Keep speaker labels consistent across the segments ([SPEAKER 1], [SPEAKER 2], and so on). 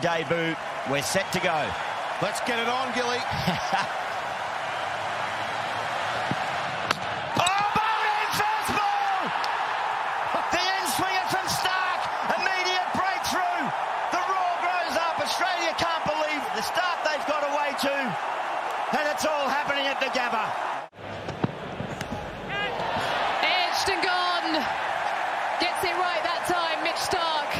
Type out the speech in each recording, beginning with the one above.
[SPEAKER 1] Debut. We're set to go.
[SPEAKER 2] Let's get it on, Gilly.
[SPEAKER 1] Oh, Bowden, first ball! The in from Starc. Immediate breakthrough. The roar grows up. Australia can't believe the start they've got away to. And it's all happening at the Gabba.
[SPEAKER 3] Edged and gone. Gets it right that time, Mitch Starc.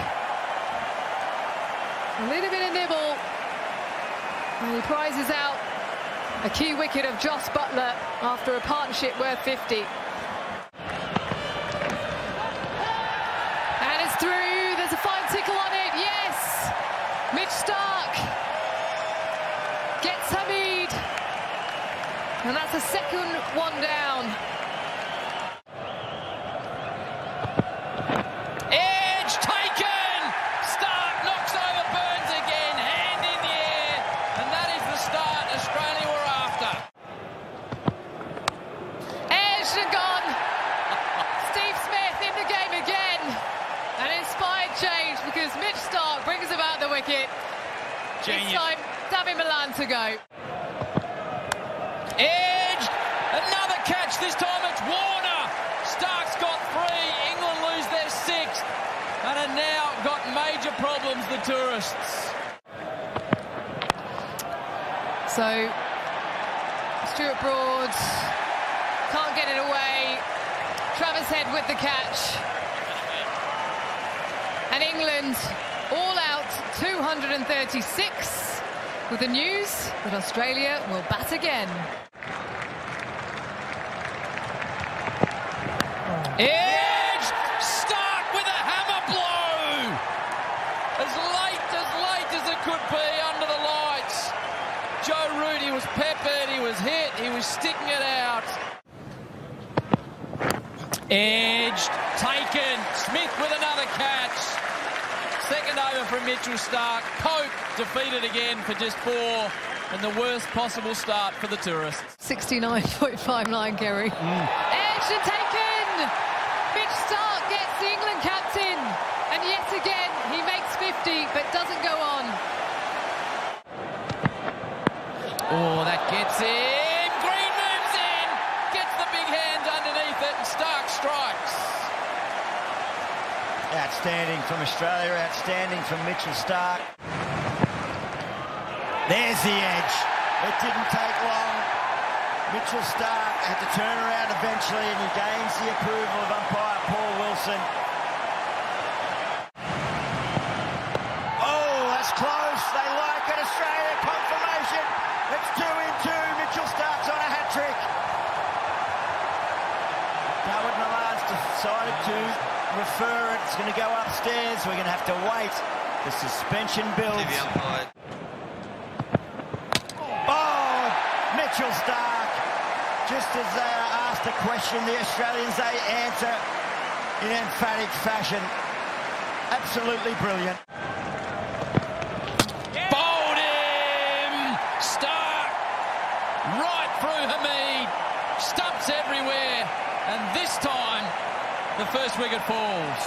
[SPEAKER 3] A little bit nibble. And he prizes out a key wicket of Jos Buttler after a partnership worth 50. And it's through. There's a fine tickle on it. Yes. Mitch Starc gets Hameed. And that's a second one down.
[SPEAKER 4] Edge taken! Starc knocks over Burns again, hand in the air, and that is the start Australia were after.
[SPEAKER 3] Edged and gone. Steve Smith in the game again. An inspired change because Mitch Starc wicket. This
[SPEAKER 4] Genius.
[SPEAKER 3] time, Dawid Malan to go.
[SPEAKER 4] Edged! Another catch, this time it's Warner! Starc's got three, England lose their sixth, and have now got major problems, the tourists.
[SPEAKER 3] So, Stuart Broad can't get it away. Travis Head with the catch. And England all out 236 with the news that Australia will bat again.
[SPEAKER 4] Edge! Starc with a hammer blow! As late, as late as it could be under the lights. Joe Root, was peppered, he was hit, he was sticking it out. Edged, taken, Smith with another catch. Second over from Mitchell Starc. Pope defeated again for just four. And the worst possible start for the tourists.
[SPEAKER 3] 69.59, Gary. Mm. Edged and taken! Mitch Starc gets the England captain. And yet again, he makes 50 but doesn't go on.
[SPEAKER 4] Oh, that gets him. Green moves in. Gets the big hands underneath it, and Starc strikes.
[SPEAKER 1] Outstanding from Australia, outstanding from Mitchell Starc. There's the edge. It didn't take long. Mitchell Starc had to turn around eventually and he gains the approval of umpire Paul Wilson. Oh, that's close. They like it. Australia confirmation. It's two in two. Mitchell Starc's on a hat trick. David Millar's decided to refer it. It's going to go upstairs. We're going to have to wait. The suspension builds. Oh, Mitchell Starc. Just as they are asked a question, the Australians, they answer in emphatic fashion. Absolutely brilliant.
[SPEAKER 4] Bowled him. Starc. Right through Hameed. Stumps everywhere. And this time, the first wicket falls.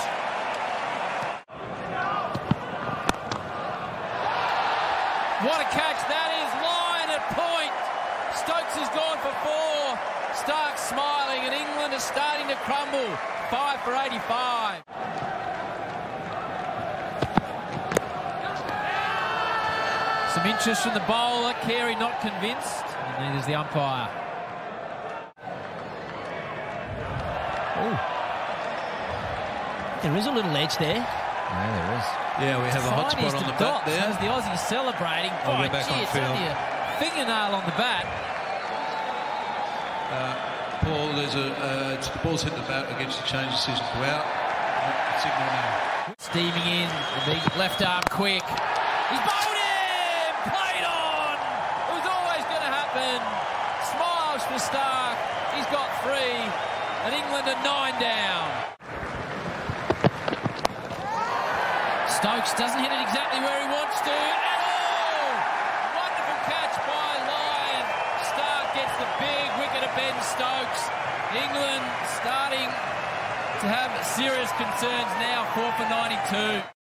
[SPEAKER 4] What a catch that is. Lyon at point. Stokes has gone for four. Starc smiling, and England is starting to crumble. Five for 85. Some interest from the bowler. Carey not convinced. And neither's the umpire.
[SPEAKER 5] There is a little edge there.
[SPEAKER 1] Yeah, there is.
[SPEAKER 6] Yeah, we have a hot spot on the
[SPEAKER 4] of
[SPEAKER 6] bat there.
[SPEAKER 4] As the Aussies celebrating.
[SPEAKER 6] Oh, we're back
[SPEAKER 4] gee,
[SPEAKER 6] on field.
[SPEAKER 4] only a fingernail on the bat.
[SPEAKER 6] Paul, there's a uh, the ball's hit the bat against the change decision to out. Signal now.
[SPEAKER 4] Steaming in, the big left arm quick. He's bowled him! Played on! It was always going to happen. Smiles for Starc. He's got three. And England are nine down. Stokes doesn't hit it exactly where he wants to at all. Wonderful catch by Lyon. Starc gets the big wicket of Ben Stokes. England starting to have serious concerns now, 4 for 92.